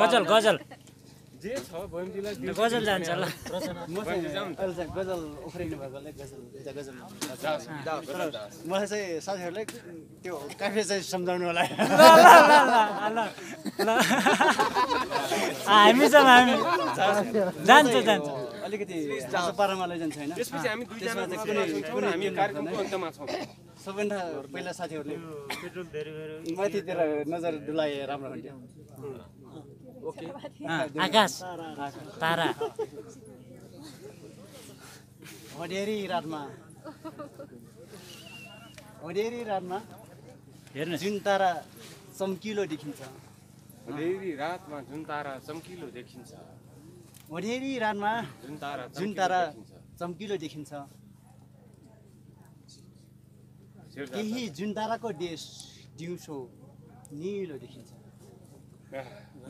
गजल गजल। जे छ। गजल जान्छ ल। गजल उफ्रिनु भएकोले गजल गजल। मलाई चाहिँ साथीहरूले त्यो काफे चाहिँ सम्झाउनु होला। हामी छौँ हामी। जान्छ जान्छ। अलिकति पारामा लैजान्छ होइन। सबैभन्दा पहिला साथीहरूले माथितिर नजर डुलाए राम्रो हुन्थ्यो। आकाश। तारा। अँध्यारी रातमा। अँध्यारी रातमा हेर्नुहोस्। जुन तारा चम्किलो देखिन्छ। धेरै रातमा जुन तारा चम्किलो देखिन्छ। अँध्यारी रातमा जुन तारा जुन तारा। चम्किलो देखिन्छ। केही जुन ताराको देश दिउँसो निलो देखिन्छ।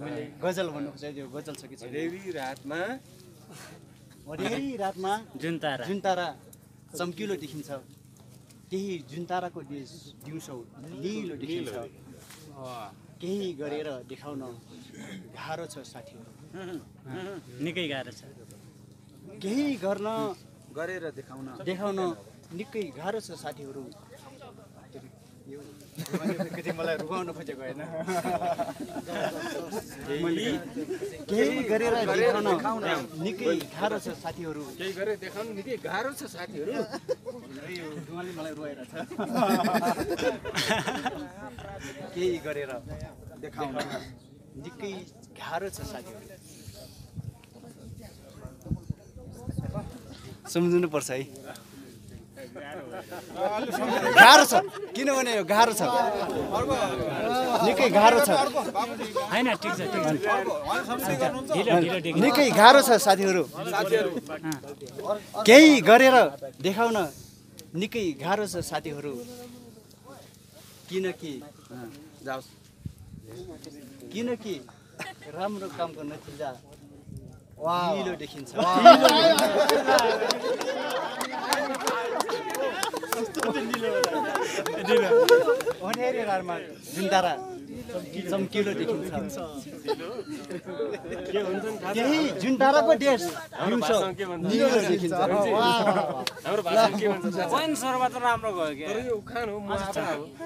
मैले गजल भन्नु खोजेँ त्यो गजल छ कि छैन? रातमा रातमा जुन तारा जुन तारा चम्किलो देखिन्छ। केही जुन ताराको देश दिउँसो निलो देखिन्छ। केही गरेर देखाउन गाह्रो छ साथीहरू। निकै गाह्रो छ। केही गर्न गरेर देखाउन देखाउन निकै गाह्रो छ साथीहरू। कति मलाई रुगाउन खोजेको होइन। मैले केही गरेर देखाउन निकै गाह्रो छ साथीहरू। केही गरेर देखाउनु निकै गाह्रो छ साथीहरू। यो रुवाले मलाई रुवाइरहेछ केही गरेर देखाउन। निकै गाह्रो छ साथीहरू। सम्झिनु पर्छ है। गाह्रो छ। किनभने यो गाह्रो छ। निकै गाह्रो छ। निकै गाह्रो छ साथीहरू। केही गरेर देखाउन निकै गाह्रो छ साथीहरू। किनकि जाओस्। किनकि राम्रो कामको नतिजा देखिन्छ। जुन तारा चम्किलो देखिन्छ नि जुन दिउँसो निलो सर्बत राम्रो भयो क्या? तर यो उखान हो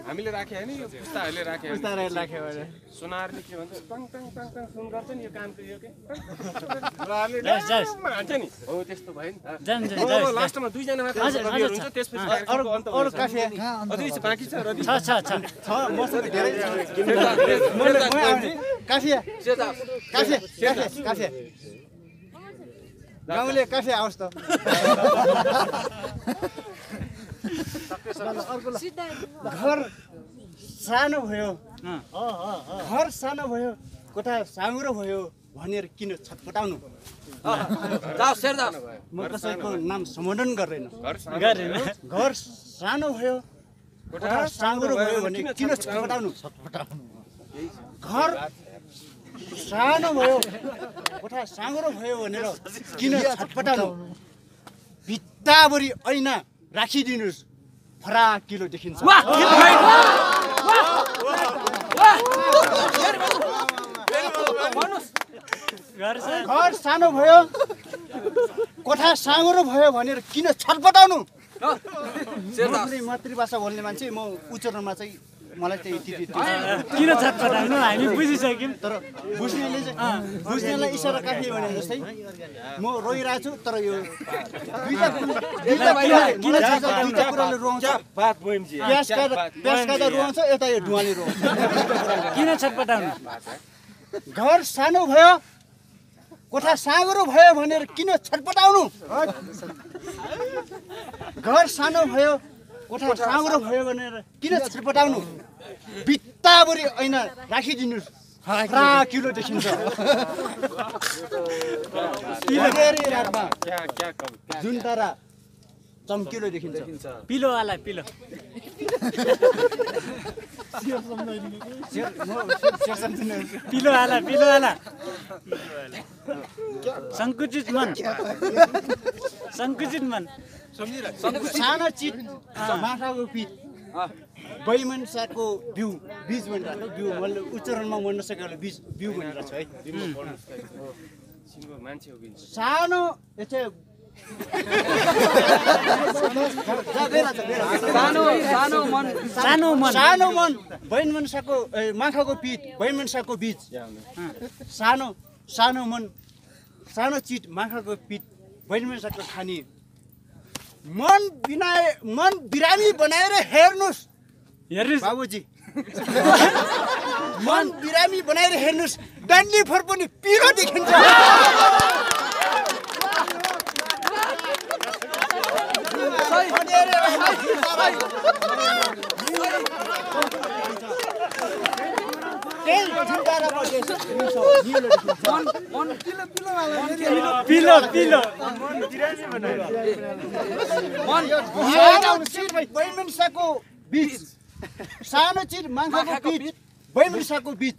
हामीले राखे होइन यो पुस्ताहरूले राखे राख्यो भने। सुनारले के भन्छ? टङ टङ टङ टङ सुन गर्छ नि यो कानको यो के? उहाँहरूले जाओस्, जाओस्। ड्याममा हान्छ नि। हो त्यस्तो भयो नि लास्टमा दुईजना मात्र हुन्छ त्यसपछि अन्त अरू। काफे। अझै बाँकी छ रवि छ छ छ। छ मसँग धेरै गाउँले काफे आओस् त। घर सानो भयो। अँ, घर सानो भयो कोठा साँगुरो भयो भनेर किन छटपटाउनु? म कसैको नाम सम्बोधन गर्दैन। घर सानो गरेन घर सानो भयो कोठा साँगुरो भयो भने किन छटपटाउनु। घर सानो भयो कोठा साँगुरो भयो भनेर किन छटपटाउनु भित्ताभरि ऐना राखिदिनुहोस्। फराकिलो देखिन्छ। घर सानो भयो कोठा साँगुरो भयो भनेर किन छटपटाउनु? मातृभाषा बोल्ने मान्छे म उच्चारणमा चाहिँ मलाई चाहिँ किन छटपटाउनु हामी बुझिसक्यौँ। तर बुझ्नेले चाहिँ बुझ्नेलाई इसारा काफी भने जस्तै म रोइरहेको छु तर यो रुवाउँछ यता यो धुवाले रुवाउँछ किन छटपटाउनु? घर सानो भयो कोठा साँगुरो भयो भनेर किन छटपटाउनु? घर सानो भयो कोठा साँगुरो। भयो भनेर किन छटपटाउनु? भित्ताभरि ऐना राखिदिनुहोस्। किलो देखिन्छ। जुन तारा चम्किलो देखिन्छ। पिलोवाला पिलो। पिलोवाला पिलोवाला। सङ्कुचित मन। सङ्कुचित मन। सानो चिट माछाको पिठ बैमनसाको बिउ बिज भनिरहेको बिउ मैले उच्चारणमा मन नसकेको बिज बिउ भनिरहेको छु है। सानो सानो सानो मन। सानो मन। बैन मनसाको माखाको पिठ बैन मनसाको बिच। सानो सानो मन। सानो चिट माखाको पिठ बैन मनसाको खानी। मन बिनाए मन बिरामी बनाएर हेर्नुहोस्। हेर्नुहोस्। बाबुजी। मन बिरामी बनाएर हेर्नुहोस्। डन्डी फोर पनि पिरो देखिन्छ त्यही झुन्डाराको देश दिउँसो निलो देखिन्छ। पिलो बिच सानो चिज माङ्खाको बिच बिच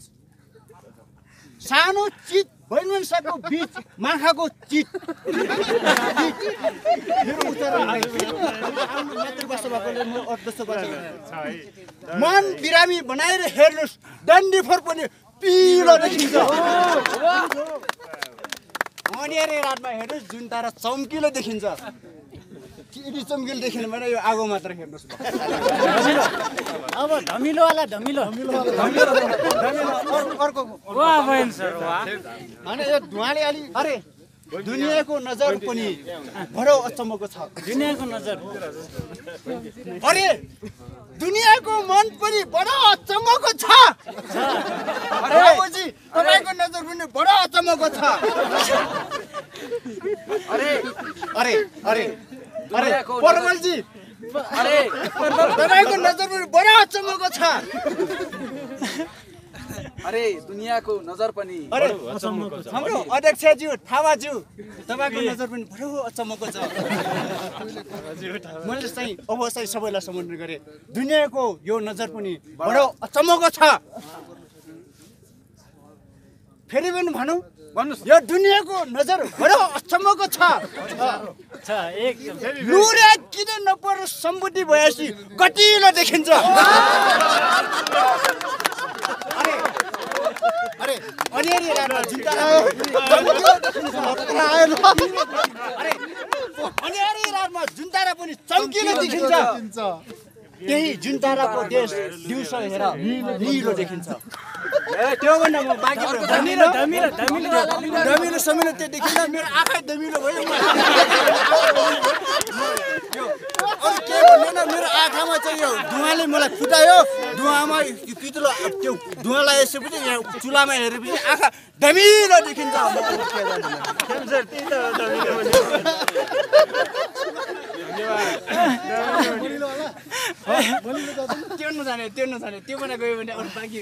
सानो चिज बिच माखाको भाषा मन बिरामी बनाएर हेर्नुहोस् डन्डी फोर पनि पिलो देखिन्छ। अनिहारे रातमा हेर्नुहोस् जुन तारा चम्किलो देखिन्छ। यदि चम्किलो देखिन भने यो आगो मात्र हेर्नुहोस् अब धमिलोवाला धमिलो। अर्को होइन यो धुवाले अलि अरे दुनियाँको नजर पनि बडो अचम्मको छ। दुनियाँको नजर। अरे दुनियाँको मन पनि बडो अचम्मको छ। तपाईँको नजर पनि बडो अचम्मको छ। अरे अरे अरे अरे अरे तपाईँको नजर पनि बडो अचम्मको छ। अरे दुनियाँको नजर पनि अरे हाम्रो अध्यक्षज्यू थावाज्यू तपाईँको नजर पनि बडो अचम्मको छ। मैले चाहिँ अब चाहिँ सबैलाई सम्बोधन गरेँ। दुनियाँको यो नजर पनि बडो। अचम्मको छ। फेरि पनि भनौँ भन्नुहोस्। यो दुनियाँको नजर बडो अचम्मको छ। लुरे किन नपरो सम्बुद्धि भएपछि कटिलो देखिन्छ। अरे अनिहारी रातमा रातमा जुन्तारा पनि चम्किलो देखिन्छ। त्यही जुन्ताराको देश दिउँसो हेर निलो देखिन्छ। ए त्योभन्दा म बाँकी धमिलो धमिलो धमिलो दमिलो समिलो त्यो देखिँदा मेरो आँखै दमिलो भयो। अरू के भन्दैन मेरो आँखामा चाहिँ यो धुवाले मलाई फुटायो धुवामा पितलो त्यो धुवा लगाएपछि यहाँ चुलामा हेरेपछि आँखा दमिलो देखिन्छ त्यो नजाने त्यो नजाने त्यो पनि गयो भने अरू बाँकी